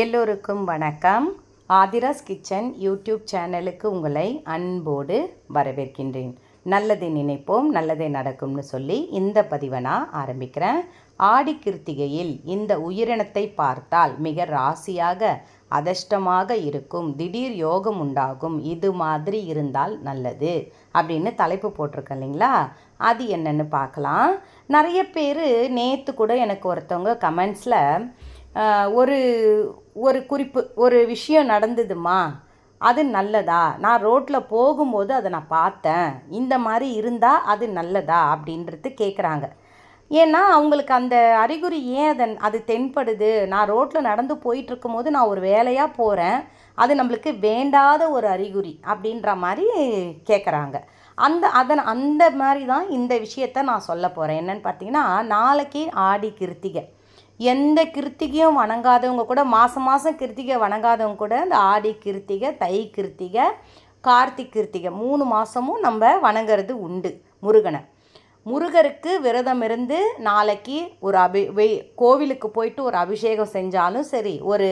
எல்லோருக்கும் வணக்கம். Aadhira's kitchen YouTube சேனலுக்கு உங்களை அன்போடு வரவேற்கின்றேன். நல்லதை நினைப்போம் நல்லதே நடக்கும்னு சொல்லி இந்த பதிவை நான் ஆரம்பிக்கிறேன். ஆடி கிருத்திகையில் இந்த உயிரினத்தை பார்த்தால் மிக ராசியாக அதிர்ஷ்டமாக இருக்கும். திடீர் யோகம் உண்டாகும். இது மாதிரி இருந்தால் நல்லது அப்படின்னு தலைப்பு போட்டிருக்கேன் இல்லைங்களா? அது என்னென்னு பார்க்கலாம். நிறைய பேர் நேற்று கூட எனக்கு ஒருத்தவங்க கமெண்ட்ஸில் ஒரு ஒரு குறிப்பு ஒரு விஷயம் நடந்ததுமா? அது நல்லதா? நான் ரோட்டில் போகும்போது அதை நான் பார்த்தேன். இந்த மாதிரி இருந்தால் அது நல்லதா? அப்படின்றது கேட்குறாங்க ஏன்னா அவங்களுக்கு அந்த அறிகுறி ஏன் அதன் அது தென்படுது? நான் ரோட்டில் நடந்து போயிட்டுருக்கும்போது நான் ஒரு வேலையாக போகிறேன் அது நம்மளுக்கு வேண்டாத ஒரு அறிகுறி அப்படின்ற மாதிரி கேட்குறாங்க அந்த அதன் அந்த மாதிரி தான் இந்த விஷயத்த நான் சொல்ல போகிறேன் என்னன்னு பார்த்தீங்கன்னா நாளைக்கு ஆடி கிருத்திகை. எந்த கிருத்திகையும் வணங்காதவங்க கூட மாதம் மாதம் கிருத்திகை வணங்காதவங்க கூட இந்த ஆடி கிருத்திகை தை கிருத்திகை கார்த்திக் கிருத்திகை மூணு மாதமும் நம்ம வணங்குறது உண்டு முருகனை. முருகருக்கு விரதம் இருந்து நாளைக்கு ஒரு அபி வெய் கோவிலுக்கு போயிட்டு ஒரு அபிஷேகம் செஞ்சாலும் சரி ஒரு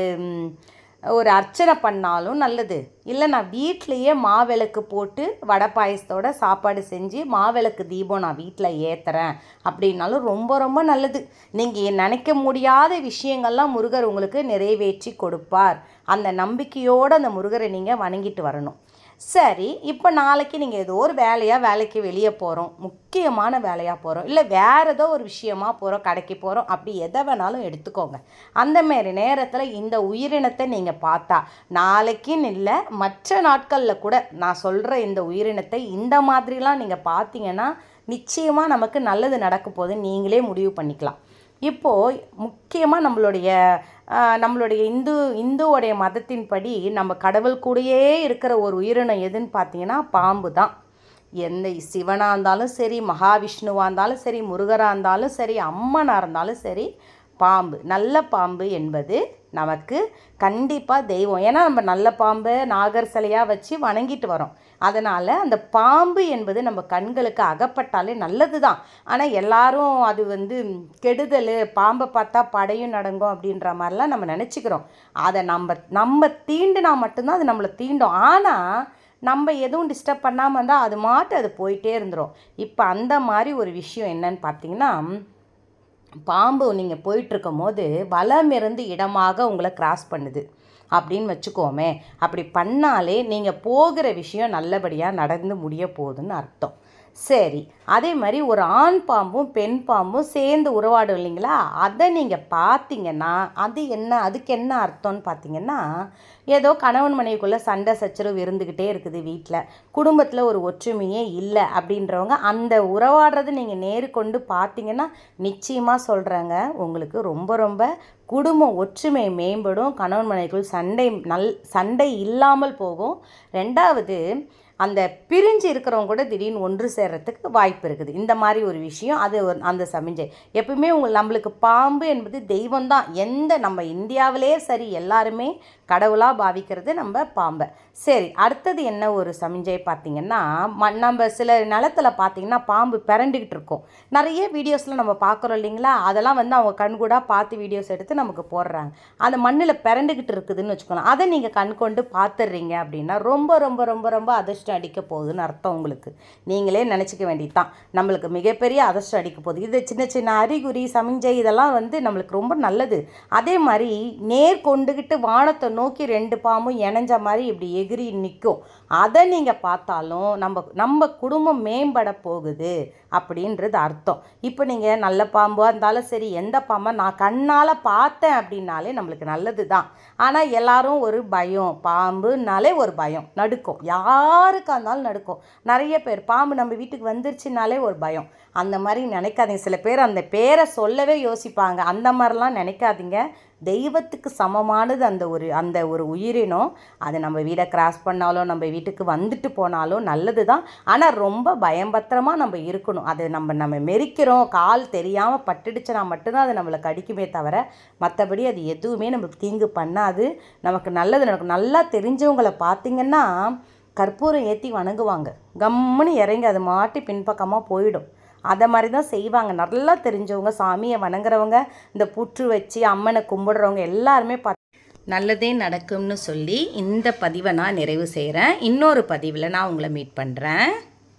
ஒரு அர்ச்சனை பண்ணாலும் நல்லது. இல்லை நான் வீட்டிலையே மாவிளக்கு போட்டு வடை பாயசத்தோட சாப்பாடு செஞ்சு மாவிளக்கு தீபம் நான் வீட்டில் ஏற்றுறேன் அப்படின்னாலும் ரொம்ப ரொம்ப நல்லது. நீங்கள் நினைக்க முடியாத விஷயங்கள்லாம் முருகர் உங்களுக்கு நிறைவேற்றி கொடுப்பார். அந்த நம்பிக்கையோடு அந்த முருகரை நீங்கள் வணங்கிட்டு வரணும். சரி இப்போ நாளைக்கு நீங்கள் ஏதோ ஒரு வேலையாக வேலைக்கு வெளியே போகிறோம் முக்கியமான வேலையாக போகிறோம் இல்லை வேறு ஏதோ ஒரு விஷயமா போகிறோம் கடைக்கு போகிறோம் அப்படி எதை வேணாலும் எடுத்துக்கோங்க. அந்த மாரி நேரத்தில் இந்த உயிரினத்தை நீங்கள் பார்த்தா நாளைக்குன்னு இல்லை மற்ற நாட்களில் கூட நான் சொல்கிற இந்த உயிரினத்தை இந்த மாதிரிலாம் நீங்கள் பார்த்தீங்கன்னா நிச்சயமாக நமக்கு நல்லது நடக்க போகுதுன்னு நீங்களே முடிவு பண்ணிக்கலாம். இப்போது முக்கியமாக நம்மளுடைய நம்மளுடைய இந்து இந்துவோடைய மதத்தின்படி நம்ம கடவுள் கூடயே இருக்கிற ஒரு உயிரினம் எதுன்னு பார்த்தீங்கன்னா பாம்பு தான். எந்த சிவனாக இருந்தாலும் சரி மகாவிஷ்ணுவாக இருந்தாலும் சரி முருகராக இருந்தாலும் சரி அம்மனாக இருந்தாலும் சரி பாம்பு. நல்ல பாம்பு என்பது நமக்கு கண்டிப்பாக தெய்வம். ஏன்னா நம்ம நல்ல பாம்பை நாகர் சிலையாக வச்சு வணங்கிட்டு வரோம். அதனால் அந்த பாம்பு என்பது நம்ம கண்களுக்கு அகப்பட்டாலே நல்லது தான் ஆனால் எல்லாரும் அது வந்து கெடுதல் பாம்பை பார்த்தா படையும் நடங்கும் அப்படின்ற மாதிரிலாம் நம்ம நினச்சிக்கிறோம். அதை நம்ம நம்ம தீண்டுனா மட்டும்தான் அது நம்மளை தீண்டும். ஆனால் நம்ம எதுவும் டிஸ்டர்ப் பண்ணாமல் இருந்தால் அது மாட்டு அது போயிட்டே இருந்துரும். இப்போ அந்த மாதிரி ஒரு விஷயம் என்னன்னு பார்த்தீங்கன்னா பாம்பு நீங்கள் போயிட்டுருக்கும் போது வலம் இருந்து இடமாக உங்களை கிராஸ் பண்ணுது. அப்படின்னு வச்சுக்கோமே அப்படி பண்ணாலே நீங்கள் போகிற விஷயம் நல்லபடியாக நடந்து முடிய போகுதுன்னு அர்த்தம். சரி அதே மாதிரி ஒரு ஆண் பாம்பும் பெண் பாம்பும் சேர்ந்து உறவாடும் இல்லைங்களா? அதை நீங்கள் பார்த்தீங்கன்னா அது என்ன அதுக்கு என்ன அர்த்தம்னு பார்த்தீங்கன்னா ஏதோ கணவன் மனைவிக்குள்ளே சண்டை சச்சரவு இருந்துக்கிட்டே இருக்குது வீட்டில் குடும்பத்தில் ஒரு ஒற்றுமையே இல்லை அப்படின்றவங்க அந்த உறவாடுறது நீங்கள் நேரு கொண்டு பார்த்தீங்கன்னா நிச்சயமாக சொல்கிறாங்க உங்களுக்கு ரொம்ப ரொம்ப குடும்ப ஒற்றுமை மேம்படும். கணவன் மனைவிக்குள் சண்டை நல் சண்டை இல்லாமல் போகும். ரெண்டாவது அந்த பிரிஞ்சு இருக்கிறவங்க கூட திடீர்னு ஒன்று சேர்கிறதுக்கு வாய்ப்பு இருக்குது. இந்த மாதிரி ஒரு விஷயம் அது அந்த சமிஞ்சை. எப்பவுமே உங்கள் நம்மளுக்கு பாம்பு என்பது தெய்வம் தான் எந்த நம்ம இந்தியாவிலே சரி எல்லாருமே கடவுளாக பாவிக்கிறது நம்ம பாம்பை. சரி அடுத்தது என்ன ஒரு சமிஞ்சை பார்த்திங்கன்னா ம நம்ம சில நிலத்துல பார்த்தீங்கன்னா பாம்பு பிறண்டுக்கிட்டு இருக்கும். நிறைய வீடியோஸில் நம்ம பார்க்குறோம் இல்லைங்களா? அதெல்லாம் வந்து அவங்க கண்கூடாக பார்த்து வீடியோஸ் எடுத்து நமக்கு போடுறாங்க. அந்த மண்ணில் பிறண்டுக்கிட்டு இருக்குதுன்னு வச்சுக்கோங்க. அதை நீங்கள் கண் கொண்டு பார்த்துடுறீங்க அப்படின்னா ரொம்ப ரொம்ப ரொம்ப ரொம்ப அதிர்ஷ்டம் அடிக்க போகுதுன்னு அர்த்தம் உங்களுக்கு. நீங்களே நினச்சிக்க வேண்டியது தான் நம்மளுக்கு மிகப்பெரிய அதிர்ஷ்டம் அடிக்க போகுது. இது சின்ன சின்ன அறிகுறி சமிஞ்சை இதெல்லாம் வந்து நம்மளுக்கு ரொம்ப நல்லது. அதே மாதிரி நேர் கொண்டுக்கிட்டு வானத்தை நோக்கி ரெண்டு பாம்பும் இணைஞ்ச மாதிரி இப்படி எகிரி நிற்கும் அதை நீங்கள் பார்த்தாலும் நம்ம நம்ம குடும்பம் மேம்பட போகுது அப்படின்றது அர்த்தம். இப்போ நீங்கள் நல்ல பாம்பாக இருந்தாலும் சரி எந்த பாம்பை நான் கண்ணால் பார்த்தேன் அப்படின்னாலே நம்மளுக்கு நல்லது தான் ஆனால் எல்லாரும் ஒரு பயம். பாம்புனாலே ஒரு பயம். நடுக்கும். யார் யாருக்காக இருந்தாலும் நடக்கும். நிறைய பேர் பாம்பு நம்ம வீட்டுக்கு வந்துருச்சுனாலே ஒரு பயம். அந்த மாதிரி நினைக்காதீங்க. சில பேர் அந்த பேரை சொல்லவே யோசிப்பாங்க. அந்த மாதிரிலாம் நினைக்காதீங்க. தெய்வத்துக்கு சமமானது அந்த ஒரு அந்த ஒரு உயிரினம். அது நம்ம வீடை கிராஸ் பண்ணாலும் நம்ம வீட்டுக்கு வந்துட்டு போனாலும் நல்லது தான். ஆனால் ரொம்ப பயம்பத்திரமாக நம்ம இருக்கணும். அது நம்ம நம்ம மெரிக்கிறோம். கால் தெரியாமல் பட்டுடுச்சுனா மட்டும்தான் அது நம்மளை கடிக்குமே தவிர மற்றபடி அது எதுவுமே நம்மளுக்கு தீங்கு பண்ணாது. நமக்கு நல்லது நடக்கும். நல்லா தெரிஞ்சவங்களை பார்த்தீங்கன்னா கற்பூரம் ஏற்றி வணங்குவாங்க. கம்முன்னு இறங்கி அது மாட்டி பின்பக்கமாக போயிடும். அதை மாதிரி தான் செய்வாங்க. நல்லா தெரிஞ்சவங்க சாமியை வணங்குறவங்க இந்த புற்று வச்சு அம்மனை கும்பிடுறவங்க எல்லாருமே பார்த்து நல்லதே நடக்கும்னு சொல்லி இந்த பதிவை நான் நிறைவு செய்கிறேன் இன்னொரு பதிவில் நான் உங்களை மீட் பண்ணுறேன்